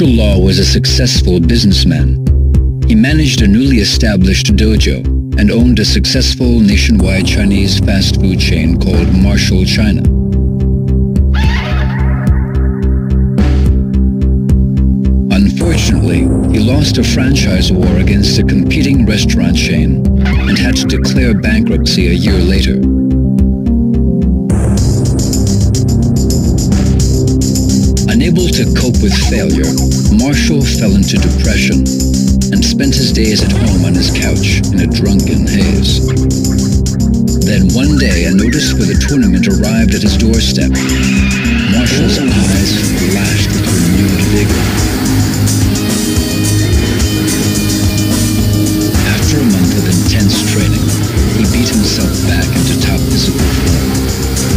Marshall Law was a successful businessman. He managed a newly established dojo and owned a successful nationwide Chinese fast food chain called Martial China. Unfortunately, he lost a franchise war against a competing restaurant chain and had to declare bankruptcy a year later. With failure, Marshall fell into depression and spent his days at home on his couch in a drunken haze. Then one day a notice for the tournament arrived at his doorstep. Marshall's eyes flashed with renewed vigor. After a month of intense training, he beat himself back into top physical form.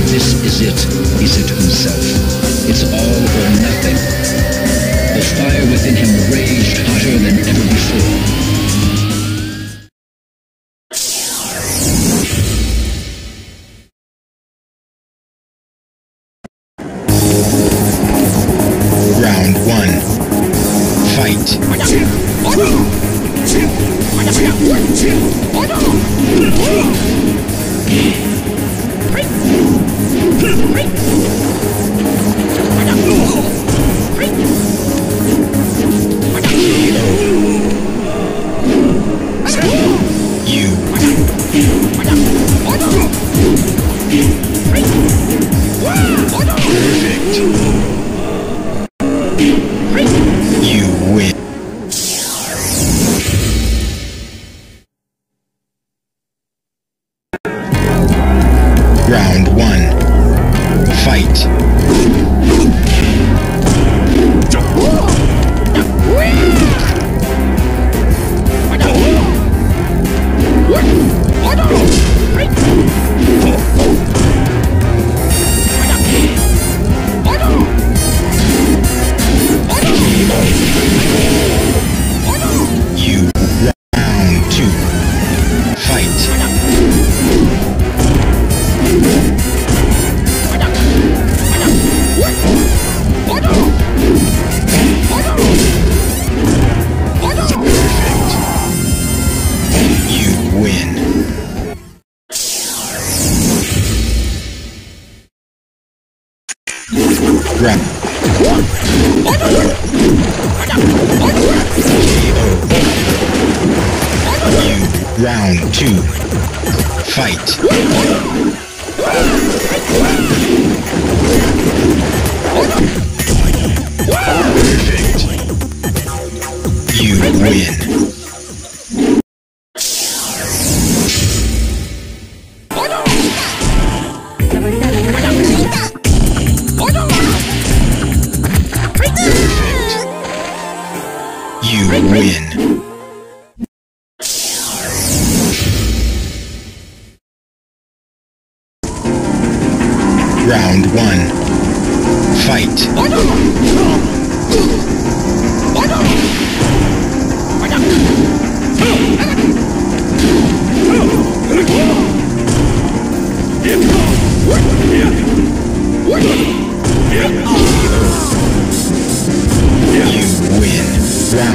This is it, he said to himself. It's all or nothing. The fire within him raged hotter than ever before. Round one. Fight. Fight. You round two. Fight. Win.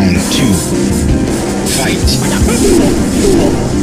Round two. Fight.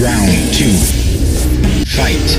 Round two. Fight.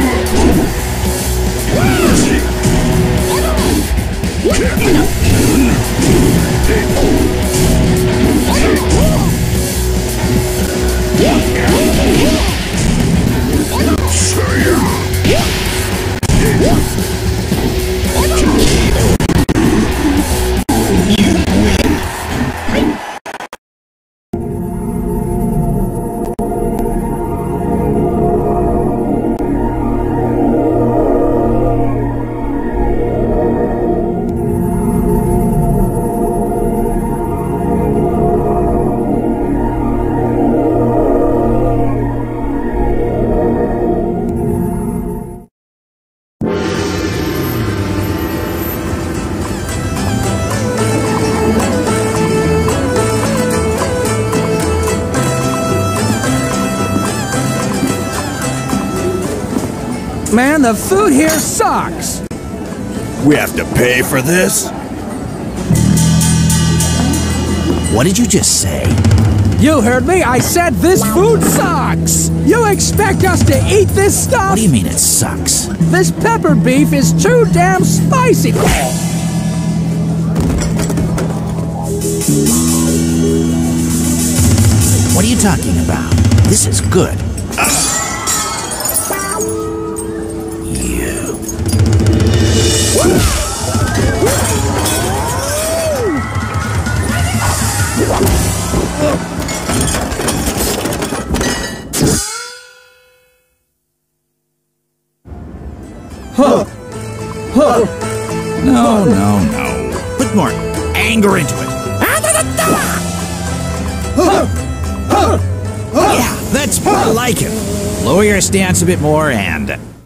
Man, the food here sucks. We have to pay for this? What did you just say? You heard me. I said this food sucks. You expect us to eat this stuff? What do you mean it sucks? This pepper beef is too damn spicy. What are you talking about? This is good. No, no, no. Put more anger into it. Yeah, that's more like it. Lower your stance a bit more and.